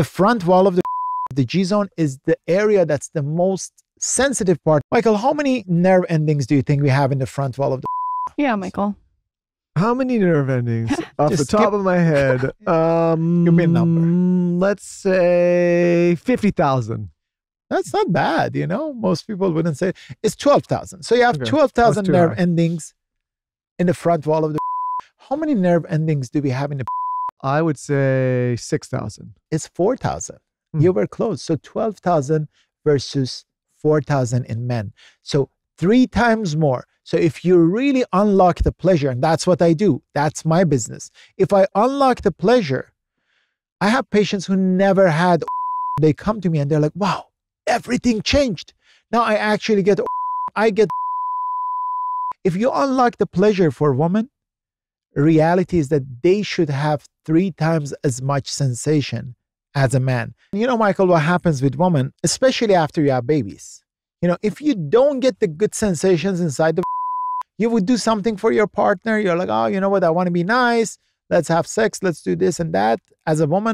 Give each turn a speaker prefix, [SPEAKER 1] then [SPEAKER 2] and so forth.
[SPEAKER 1] The front wall of the the G zone is the area that's the most sensitive part. Michael, how many nerve endings do you think we have in the front wall of the
[SPEAKER 2] Yeah, Michael.
[SPEAKER 3] How many nerve endings off the top
[SPEAKER 1] skip-
[SPEAKER 3] of my head? Um,
[SPEAKER 1] Give me a number.
[SPEAKER 3] Let's say fifty thousand.
[SPEAKER 1] That's not bad, you know. Most people wouldn't say it's twelve thousand. So you have
[SPEAKER 3] Okay,
[SPEAKER 1] twelve thousand nerve
[SPEAKER 3] high.
[SPEAKER 1] endings in the front wall of the. How many nerve endings do we have in the?
[SPEAKER 3] I would say six thousand.
[SPEAKER 1] It's four thousand.
[SPEAKER 3] Hmm.
[SPEAKER 1] You were close. So twelve thousand versus four thousand in men. So three times more. So if you really unlock the pleasure, and that's what I do, that's my business. If I unlock the pleasure, I have patients who never had. They come to me and they're like, "Wow, everything changed. Now I actually get. I get." If you unlock the pleasure for a woman, reality is that they should have three times as much sensation as a man. You know, Michael, what happens with women, especially after you have babies, you know, if you don't get the good sensations inside the, you would do something for your partner. You're like, oh, you know what? I want to be nice. Let's have sex. Let's do this and that. As a woman,